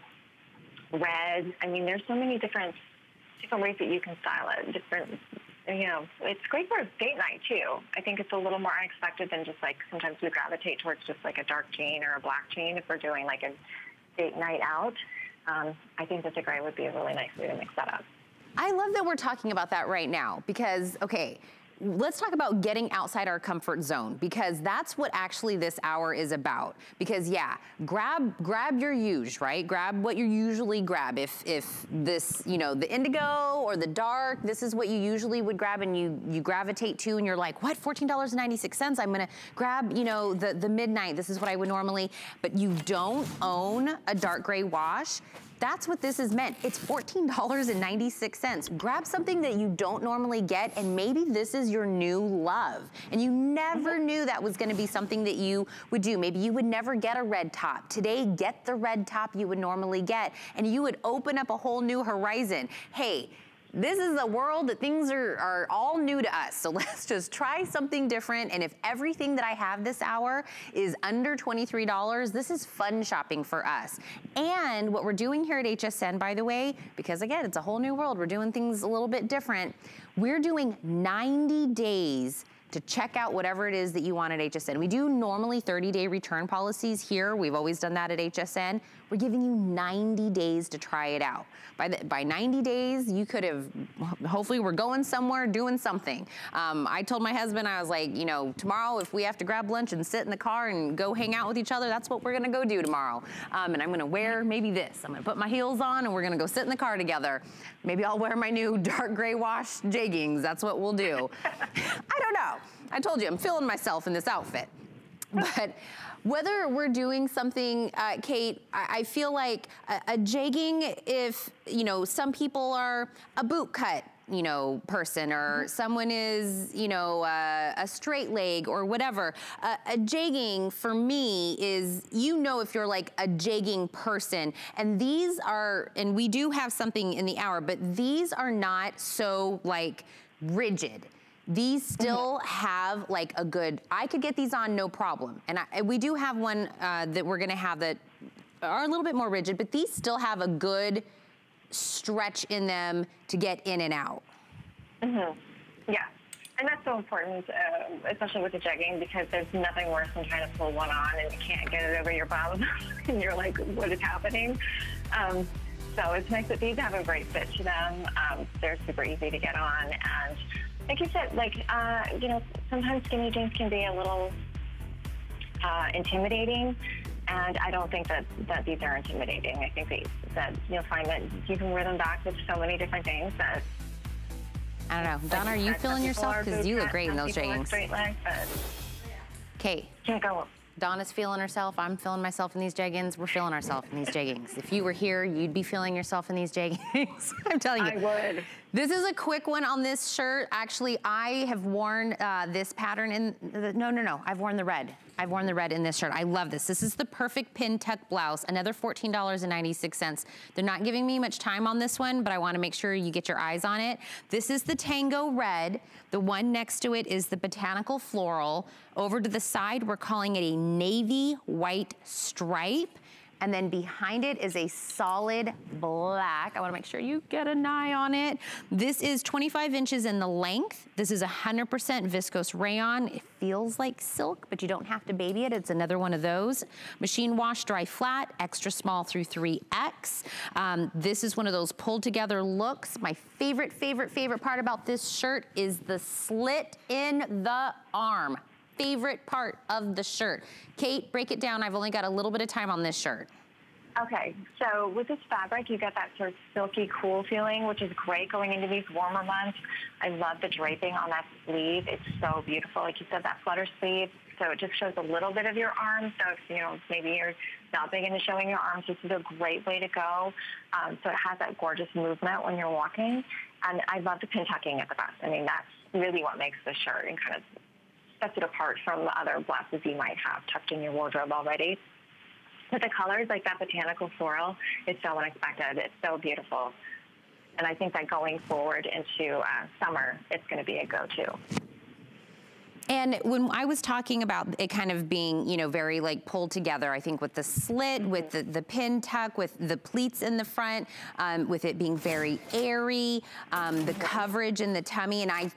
red. I mean, there's so many different different ways that you can style it. Different you know, it's great for a date night too. I think it's a little more unexpected than just like sometimes we gravitate towards just like a dark jean or a black jean if we're doing like a date night out. Um, I think that the gray would be a really nice way to mix that up. I love that we're talking about that right now because, okay, let's talk about getting outside our comfort zone because that's what actually this hour is about. Because yeah, grab grab your use, right? Grab what you usually grab. If if this, you know, the indigo or the dark, this is what you usually would grab and you you gravitate to and you're like, what, $14.96? I'm gonna grab, you know, the, the midnight. This is what I would normally, but you don't own a dark gray wash, that's what this is meant. It's $14.96. Grab something that you don't normally get and maybe this is your new love. And you never mm-hmm. knew that was gonna be something that you would do. Maybe you would never get a red top. Today, get the red top you would normally get and you would open up a whole new horizon. Hey, this is a world that things are, are all new to us. So let's just try something different. And if everything that I have this hour is under $23, this is fun shopping for us. And what we're doing here at HSN, by the way, because again, it's a whole new world. We're doing things a little bit different. We're doing 90 days to check out whatever it is that you want at HSN. We do normally 30-day return policies here. We've always done that at HSN. We're giving you 90 days to try it out. By, the, by 90 days, you could have, hopefully we're going somewhere, doing something. Um, I told my husband, I was like, you know, tomorrow if we have to grab lunch and sit in the car and go hang out with each other, that's what we're gonna go do tomorrow. Um, and I'm gonna wear maybe this. I'm gonna put my heels on and we're gonna go sit in the car together. Maybe I'll wear my new dark gray wash jeggings. That's what we'll do. I don't know. I told you, I'm feeling myself in this outfit. But whether we're doing something, uh, Kate, I, I, feel like a, a jegging, if, you know, some people are a boot cut, you know, person or mm-hmm. someone is, you know, uh, a straight leg or whatever. Uh, a jegging for me is, you know, if you're like a jegging person and these are, and we do have something in the hour, but these are not so like rigid. These still have like a good, I could get these on no problem. And I, we do have one uh, that we're gonna have that are a little bit more rigid, but these still have a good stretch in them to get in and out. Mm-hmm. Yeah. And that's so important, uh, especially with the jegging, because there's nothing worse than trying to pull one on and you can't get it over your bum, and you're like, what is happening? Um, So it's nice that these have a great fit to them. Um, they're super easy to get on. And like you said, like, uh, you know, sometimes skinny jeans can be a little uh, intimidating. And I don't think that, that these are intimidating. I think that, that you'll find that you can wear them back with so many different things that I don't know. Donna, are you feeling yourself? Because you look great in those jeans? Straight leg, but Okay. can't go. Donna's feeling herself. I'm feeling myself in these jeggings. We're feeling ourselves in these jeggings. If you were here, you'd be feeling yourself in these jeggings. I'm telling you. I would. This is a quick one on this shirt. Actually, I have worn uh, this pattern in, the, no, no, no. I've worn the red. I've worn the red in this shirt. I love this. This is the perfect pin tuck blouse, another $14.96. They're not giving me much time on this one, but I wanna make sure you get your eyes on it. This is the Tango Red. The one next to it is the Botanical Floral. Over to the side, we're calling it a navy white stripe. And then behind it is a solid black. I wanna make sure you get an eye on it. This is 25 inches in the length. This is 100% viscose rayon. It feels like silk, but you don't have to baby it. It's another one of those. Machine wash, dry flat, extra small through 3X. Um, this is one of those pulled together looks. My favorite, favorite, favorite part about this shirt is the slit in the arm favorite part of the shirt. Kate, break it down. I've only got a little bit of time on this shirt. Okay, so with this fabric, you get that sort of silky, cool feeling, which is great going into these warmer months. I love the draping on that sleeve. It's so beautiful. Like you said, that flutter sleeve, so it just shows a little bit of your arm. So if, you know, maybe you're not big into showing your arms, this is a great way to go. Um, so it has that gorgeous movement when you're walking. And I love the pin tucking at the best. I mean, that's really what makes the shirt and kind of sets it apart from other blouses you might have tucked in your wardrobe already. But the colors, like that botanical floral, is so unexpected. It's so beautiful. And I think that going forward into uh, summer, it's going to be a go-to. And when I was talking about it kind of being, you know, very like pulled together, I think with the slit, with the, the pin tuck, with the pleats in the front, um, with it being very airy, um, the coverage in the tummy, and I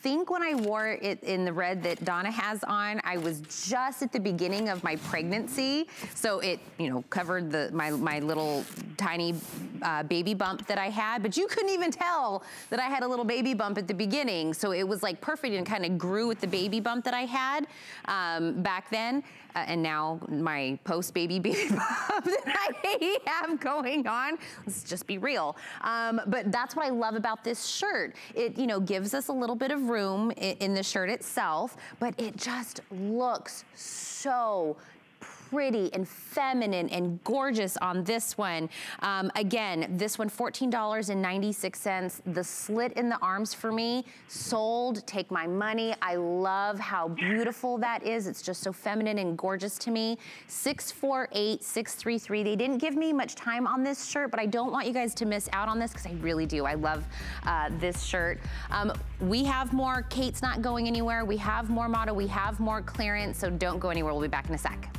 think when I wore it in the red that Donna has on, I was just at the beginning of my pregnancy. So it, you know, covered the my, my little tiny uh, baby bump that I had, but you couldn't even tell that I had a little baby bump at the beginning. So it was like perfect and kind of grew with the baby bump that I had um, back then. Uh, and now my post-baby baby bump that I have going on. Let's just be real. Um, but that's what I love about this shirt. It, you know, gives us a little bit of room in, in the shirt itself, but it just looks so pretty and feminine and gorgeous on this one. Um, again, this one, $14.96. The slit in the arms for me, sold, take my money. I love how beautiful that is. It's just so feminine and gorgeous to me. 648-633. They didn't give me much time on this shirt, but I don't want you guys to miss out on this because I really do. I love uh, this shirt. Um, we have more. Kate's not going anywhere. We have more motto. We have more clearance, so don't go anywhere. We'll be back in a sec.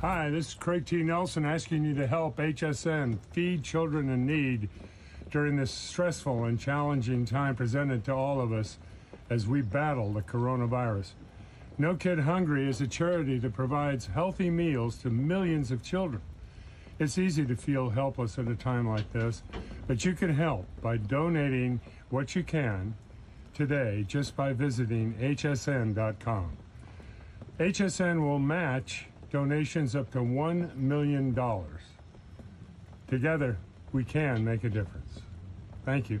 Hi, this is Craig T. Nelson asking you to help HSN feed children in need during this stressful and challenging time presented to all of us as we battle the coronavirus. No Kid Hungry is a charity that provides healthy meals to millions of children. It's easy to feel helpless at a time like this, but you can help by donating what you can today just by visiting hsn.com. HSN will match donations up to $1 million. Together, we can make a difference. Thank you.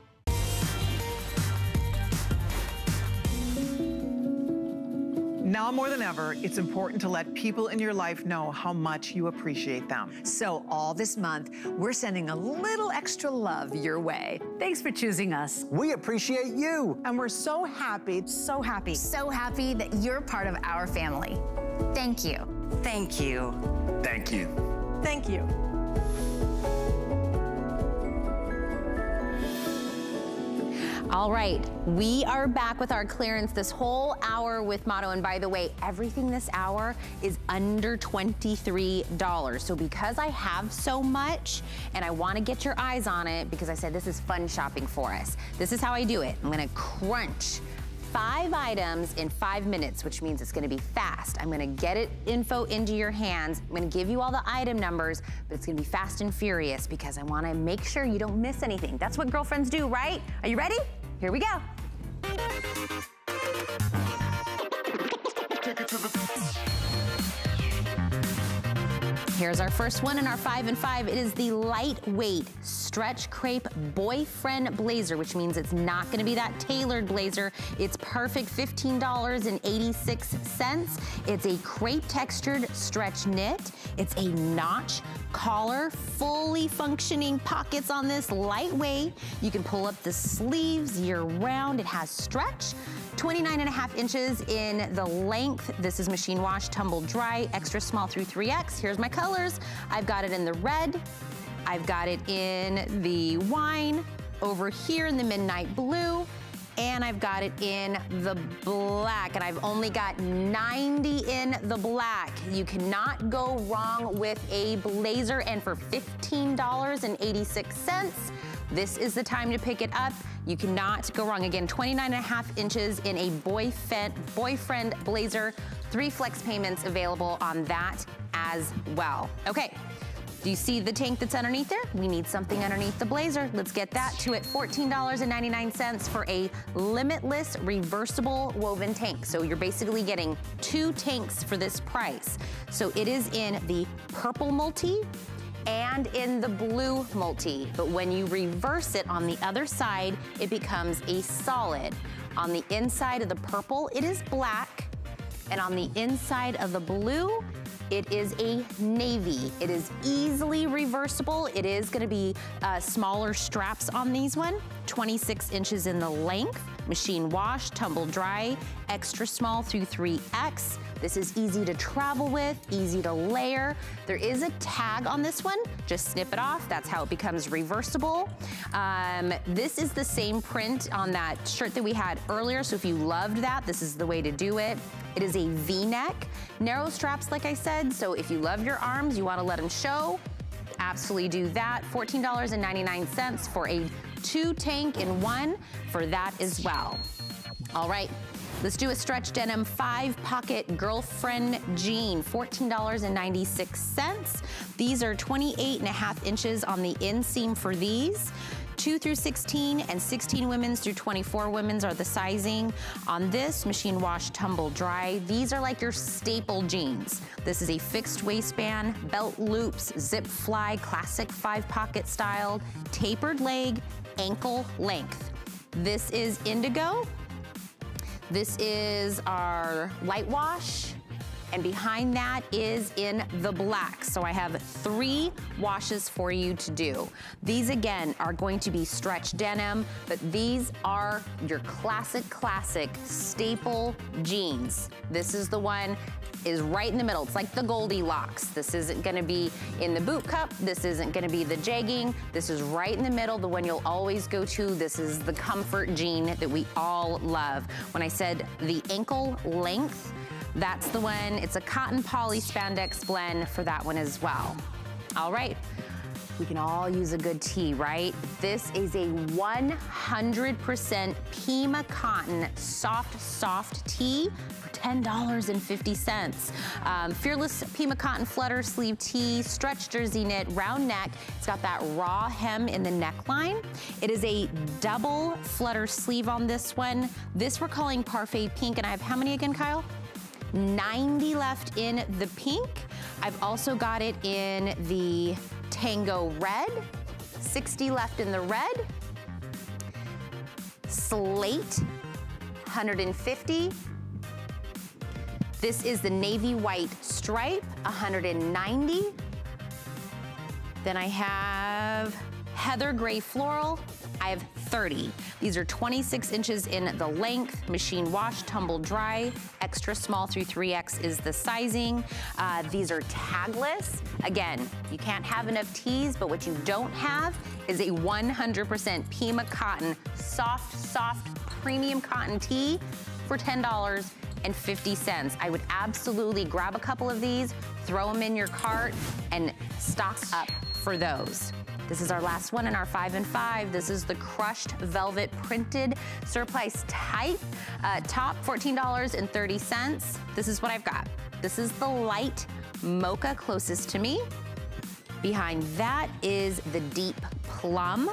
Now more than ever, it's important to let people in your life know how much you appreciate them. So all this month, we're sending a little extra love your way. Thanks for choosing us. We appreciate you. And we're so happy, so happy. So happy that you're part of our family. Thank you. Thank you. Thank you. Thank you. All right, we are back with our clearance this whole hour with Motto. And by the way, everything this hour is under $23. So because I have so much and I wanna get your eyes on it because I said this is fun shopping for us. This is how I do it. I'm gonna crunch five items in five minutes, which means it's gonna be fast. I'm gonna get it info into your hands. I'm gonna give you all the item numbers, but it's gonna be fast and furious because I wanna make sure you don't miss anything. That's what girlfriends do, right? Are you ready? Here we go. Here's our first one in our five and five. It is the lightweight stretch crepe boyfriend blazer, which means it's not gonna be that tailored blazer. It's perfect, $15.86. It's a crepe textured stretch knit. It's a notch collar, fully functioning pockets on this, lightweight. You can pull up the sleeves year round. It has stretch. 29 and a half inches in the length. This is machine wash, tumble dry, extra small through 3X. Here's my colors. I've got it in the red. I've got it in the wine, over here in the midnight blue, and I've got it in the black, and I've only got 90 in the black. You cannot go wrong with a blazer, and for $15.86, this is the time to pick it up. You cannot go wrong. Again, 29 and a half inches in a boyfriend, boyfriend blazer. Three flex payments available on that as well. Okay. Do you see the tank that's underneath there? We need something underneath the blazer. Let's get that to it. $14.99 for a limitless reversible woven tank. So you're basically getting two tanks for this price. So it is in the purple multi and in the blue multi. But when you reverse it on the other side, it becomes a solid. On the inside of the purple, it is black. And on the inside of the blue, it is a navy. It is easily reversible. It is gonna be uh, smaller straps on these one, 26 inches in the length, machine wash, tumble dry, extra small through 3X. This is easy to travel with, easy to layer. There is a tag on this one, just snip it off. That's how it becomes reversible. Um, this is the same print on that shirt that we had earlier, so if you loved that, this is the way to do it. It is a V-neck, narrow straps like I said, so if you love your arms, you wanna let them show, absolutely do that. $14.99 for a two tank in one for that as well. All right, Let's do a stretch denim five pocket girlfriend jean, $14.96. These are 28 and a half inches on the inseam for these. 2 through 16 and 16 women's through 24 women's are the sizing. On this, machine wash, tumble dry. These are like your staple jeans. This is a fixed waistband, belt loops, zip fly, classic five pocket style, tapered leg, ankle length. This is indigo, this is our light wash. And behind that is in the black. So I have three washes for you to do. These again are going to be stretch denim, but these are your classic, classic staple jeans. This is the one is right in the middle. It's like the Goldilocks. This isn't gonna be in the boot cut. This isn't gonna be the jegging. This is right in the middle, the one you'll always go to. This is the comfort jean that we all love. When I said the ankle length, that's the one. It's a cotton poly spandex blend for that one as well. All right. We can all use a good tee, right? This is a 100% Pima cotton soft, soft tee $10.50. Um, Fearless Pima Cotton Flutter Sleeve Tee, stretch jersey knit, round neck. It's got that raw hem in the neckline. It is a double flutter sleeve on this one. This we're calling Parfait Pink, and I have how many again, Kyle? 90 left in the pink. I've also got it in the Tango Red, 60 left in the red. Slate, 150. This is the navy white stripe, 190. Then I have heather gray floral I have 30. These are 26 inches in the length, machine wash, tumble dry, extra small through 3X is the sizing. Uh, these are tagless. Again, you can't have enough tees, but what you don't have is a 100% Pima cotton, soft, soft, premium cotton tee for $10.50. I would absolutely grab a couple of these, throw them in your cart, and stock up for those. This is our last one in our five and five. This is the crushed velvet printed surplice type. Uh, top $14.30. This is what I've got. This is the light mocha closest to me. Behind that is the deep plum.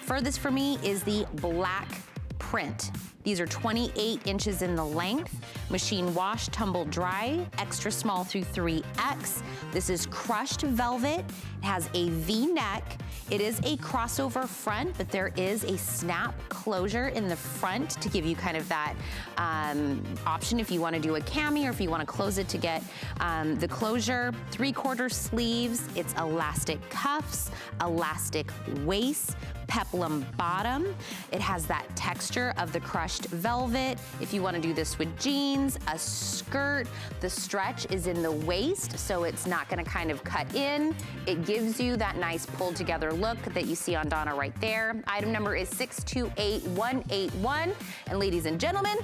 Furthest for me is the black print. These are 28 inches in the length, machine wash, tumble dry, extra small through 3X. This is crushed velvet. It has a V-neck. It is a crossover front, but there is a snap closure in the front to give you kind of that um, option if you wanna do a cami or if you wanna close it to get um, the closure. Three quarter sleeves, it's elastic cuffs, elastic waist, peplum bottom. It has that texture of the crushed velvet. If you wanna do this with jeans, a skirt, the stretch is in the waist, so it's not gonna kind of cut in. It gives you that nice pulled together look that you see on Donna right there. Item number is 628181. And ladies and gentlemen,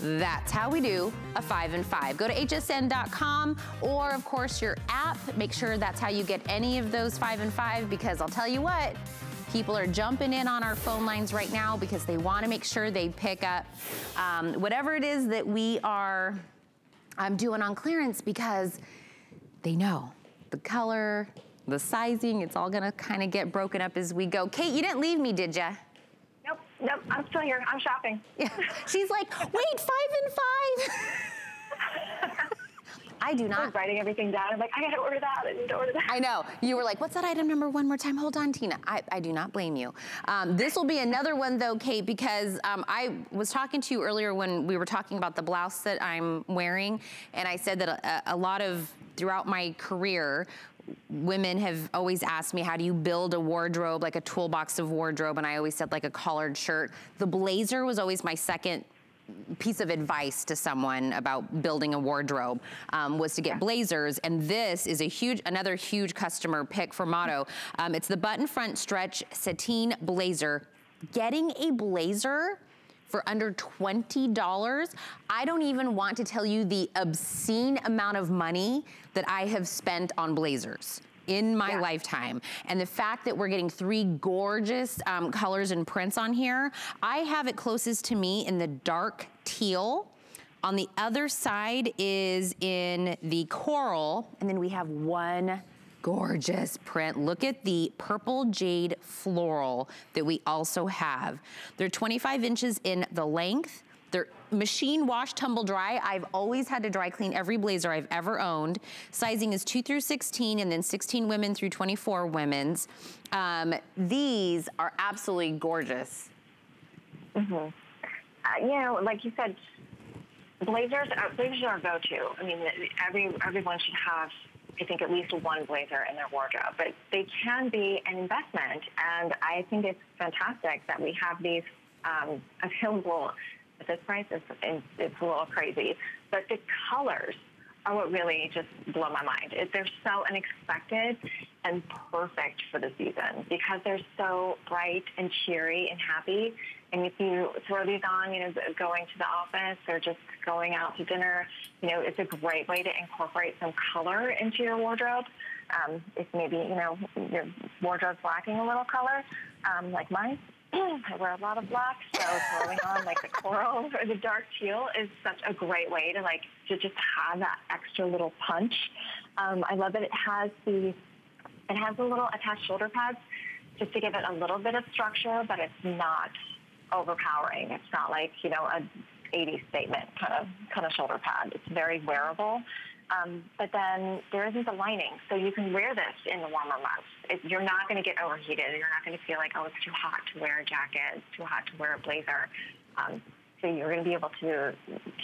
that's how we do a five and five. Go to hsn.com or of course your app. Make sure that's how you get any of those five and five because I'll tell you what, People are jumping in on our phone lines right now because they want to make sure they pick up um, whatever it is that we are um, doing on clearance because they know the color, the sizing, it's all gonna kind of get broken up as we go. Kate, you didn't leave me, did ya? Nope, nope, I'm still here. I'm shopping. Yeah. She's like, wait, five and five. I do not. I was writing everything down. I'm like, I gotta order that. I need to order that. I know. You were like, what's that item number one more time? Hold on, Tina. I, I do not blame you. Um, this will be another one though, Kate, because um, I was talking to you earlier when we were talking about the blouse that I'm wearing, and I said that a, a lot of throughout my career, women have always asked me, how do you build a wardrobe, like a toolbox of wardrobe? And I always said like a collared shirt. The blazer was always my second piece of advice to someone about building a wardrobe um, was to get blazers. And this is a huge another huge customer pick for Motto. Um, it's the button front stretch sateen blazer. Getting a blazer for under $20. I don't even want to tell you the obscene amount of money that I have spent on blazers in my yeah. lifetime. And the fact that we're getting three gorgeous um, colors and prints on here, I have it closest to me in the dark teal. On the other side is in the coral, and then we have one gorgeous print. Look at the purple jade floral that we also have. They're 25 inches in the length. They're machine wash, tumble dry. I've always had to dry clean every blazer I've ever owned. Sizing is 2 through 16 and then 16 women through 24 women's. Um, these are absolutely gorgeous. Mm-hmm. Uh, you know, like you said, blazers, uh, blazers are go-to. I mean, every everyone should have I think at least one blazer in their wardrobe, but they can be an investment. And I think it's fantastic that we have these um, available at this price, it's, it's a little crazy. But the colors are what really just blow my mind. It, they're so unexpected and perfect for the season because they're so bright and cheery and happy. And if you throw these on, you know, going to the office or just going out to dinner, you know, it's a great way to incorporate some color into your wardrobe. Um, if maybe, you know, your wardrobe's lacking a little color, um, like mine, I wear a lot of black, so throwing on like the coral or the dark teal is such a great way to like to just have that extra little punch. Um, I love that it has the it has the little attached shoulder pads just to give it a little bit of structure, but it's not overpowering. It's not like you know a 80s statement kind of kind of shoulder pad. It's very wearable. Um, but then there isn't the lining, so you can wear this in the warmer months. It, you're not going to get overheated. You're not going to feel like, oh, it's too hot to wear a jacket, it's too hot to wear a blazer. Um, so you're going to be able to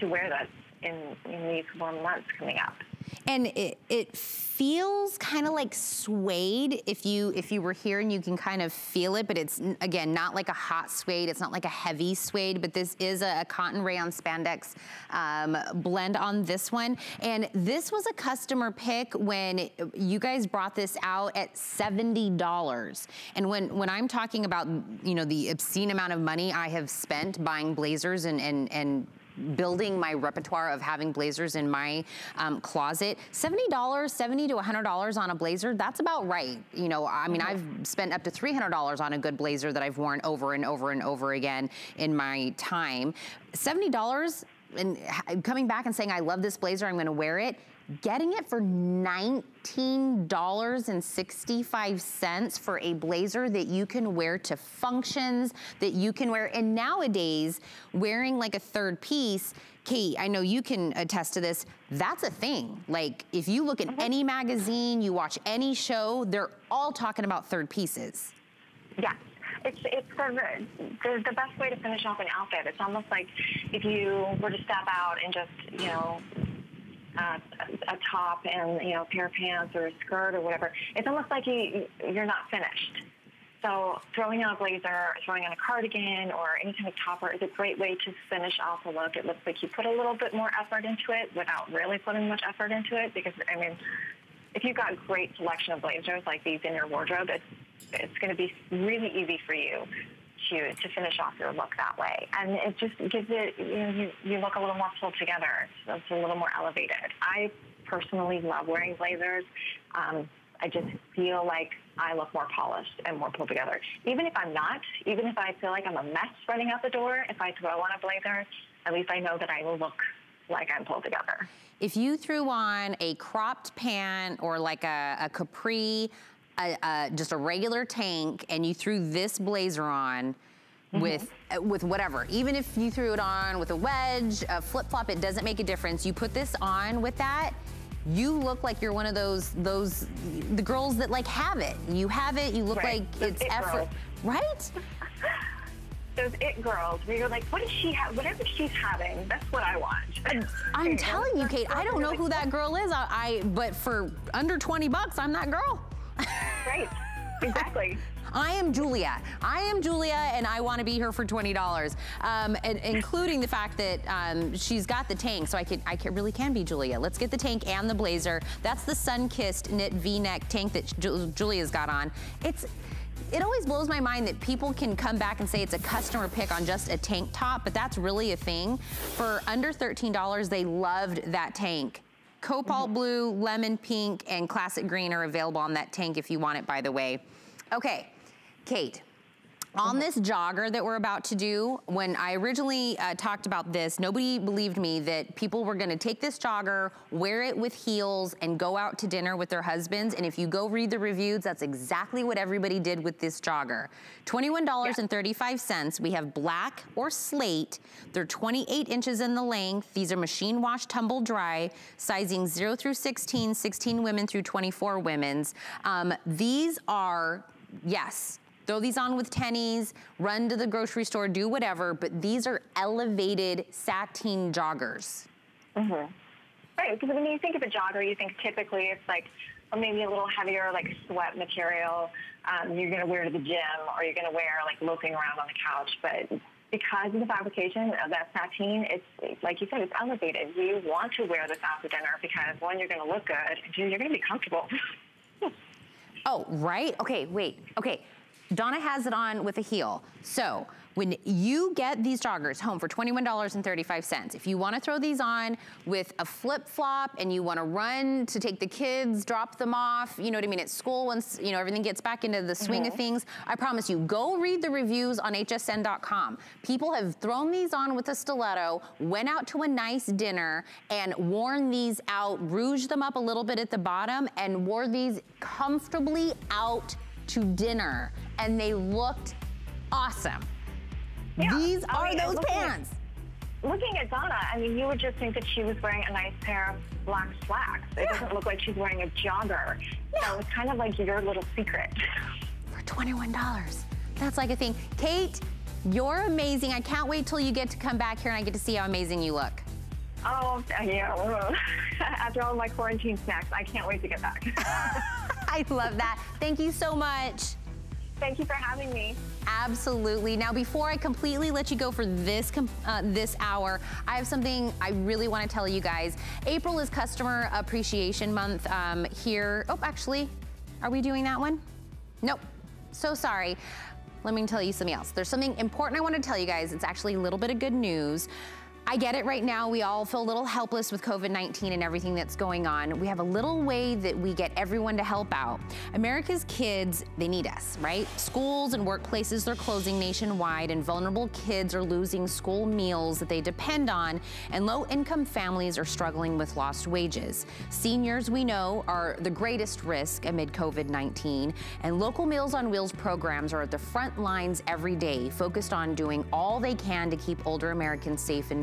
to wear that in, in these warm months coming up. And it, it feels kind of like suede if you if you were here and you can kind of feel it, but it's again not like a hot suede. It's not like a heavy suede, but this is a, a cotton rayon spandex um, blend on this one. And this was a customer pick when you guys brought this out at $70. And when, when I'm talking about, you know, the obscene amount of money I have spent buying blazers and, and, and building my repertoire of having blazers in my um, closet. $70, 70 to $100 on a blazer, that's about right. You know, I mean, I've spent up to $300 on a good blazer that I've worn over and over and over again in my time. $70 and coming back and saying, I love this blazer, I'm gonna wear it, getting it for $19.65 for a blazer that you can wear to functions, that you can wear. And nowadays, wearing like a third piece, Kate, I know you can attest to this, that's a thing. Like, if you look at mm -hmm. any magazine, you watch any show, they're all talking about third pieces. Yeah it's it's the, the, the best way to finish off an outfit. It's almost like if you were to step out and just you know uh, a top and you know a pair of pants or a skirt or whatever, it's almost like you you're not finished. So throwing on a blazer, throwing on a cardigan, or any kind of topper is a great way to finish off a look. It looks like you put a little bit more effort into it without really putting much effort into it. Because I mean, if you've got a great selection of blazers like these in your wardrobe, it's it's going to be really easy for you to to finish off your look that way. And it just gives it, you know, you, you look a little more pulled together. So it's a little more elevated. I personally love wearing blazers. Um, I just feel like I look more polished and more pulled together. Even if I'm not, even if I feel like I'm a mess running out the door, if I throw on a blazer, at least I know that I will look like I'm pulled together. If you threw on a cropped pant or like a, a capri a, a, just a regular tank and you threw this blazer on, Mm -hmm. with uh, with whatever. Even if you threw it on with a wedge, a flip flop, it doesn't make a difference. You put this on with that, you look like you're one of those those the girls that like have it. You have it. You look right. like those it's effort, girls. right? those it girls where you're like, what does she have? Whatever she's having, that's what I want. I'm telling you, Kate, I don't know who that girl is. I, I but for under 20 bucks, I'm that girl. Right. Exactly. I am Julia. I am Julia, and I want to be here for twenty dollars, um, and including the fact that um, she's got the tank, so I can I can, really can be Julia. Let's get the tank and the blazer. That's the sun-kissed knit V-neck tank that Ju Julia's got on. It's it always blows my mind that people can come back and say it's a customer pick on just a tank top, but that's really a thing. For under $13, they loved that tank. Cobalt mm -hmm. blue, lemon pink, and classic green are available on that tank if you want it, by the way. Okay, Kate, on this jogger that we're about to do, when I originally uh, talked about this, nobody believed me that people were gonna take this jogger, wear it with heels, and go out to dinner with their husbands. And if you go read the reviews, that's exactly what everybody did with this jogger. $21.35. We have black or slate. They're 28 inches in the length. These are machine wash, tumble dry, sizing 0 through 16, 16 women through 24 women's. Um, these are, yes, Throw these on with tennies, run to the grocery store, do whatever, but these are elevated sateen joggers. Mm-hmm. Right, because when you think of a jogger, you think typically it's like or maybe a little heavier, like sweat material. Um, you're going to wear to the gym, or you're going to wear like loafing around on the couch. But because of the fabrication of that sateen, it's like you said, it's elevated. You want to wear this after dinner because one, you're going to look good, and two, you're going to be comfortable. oh, right. Okay, wait. Okay. Donna has it on with a heel. So when you get these joggers home for $21.35, if you wanna throw these on with a flip flop and you wanna run to take the kids, drop them off, you know what I mean, at school once, you know, everything gets back into the swing mm -hmm. of mm-hmm. things, I promise you, go read the reviews on hsn.com. People have thrown these on with a stiletto, went out to a nice dinner and worn these out, rouged them up a little bit at the bottom and wore these comfortably out to dinner and they looked awesome. Yeah. These are mean, those looking pants. Looking at Donna, I mean, you would just think that she was wearing a nice pair of black slacks. It yeah. doesn't look like she's wearing a jogger. Yeah. So it's kind of like your little secret. For $21. That's like a thing. Kate, you're amazing. I can't wait till you get to come back here and I get to see how amazing you look. Oh, yeah. After all my quarantine snacks, I can't wait to get back. I love that. Thank you so much. Thank you for having me. Absolutely. Now, before I completely let you go for this uh, this hour, I have something I really want to tell you guys. April is Customer Appreciation Month um, here. Oh, actually, are we doing that one? Nope. So sorry. Let me tell you something else. There's something important I want to tell you guys. It's actually a little bit of good news. I get it right now. We all feel a little helpless with COVID-19 and everything that's going on. We have a little way that we get everyone to help out. America's kids, they need us, right? Schools and workplaces, they're closing nationwide and vulnerable kids are losing school meals that they depend on and low-income families are struggling with lost wages. Seniors, we know, are the greatest risk amid COVID-19 and local Meals on Wheels programs are at the front lines every day, focused on doing all they can to keep older Americans safe and.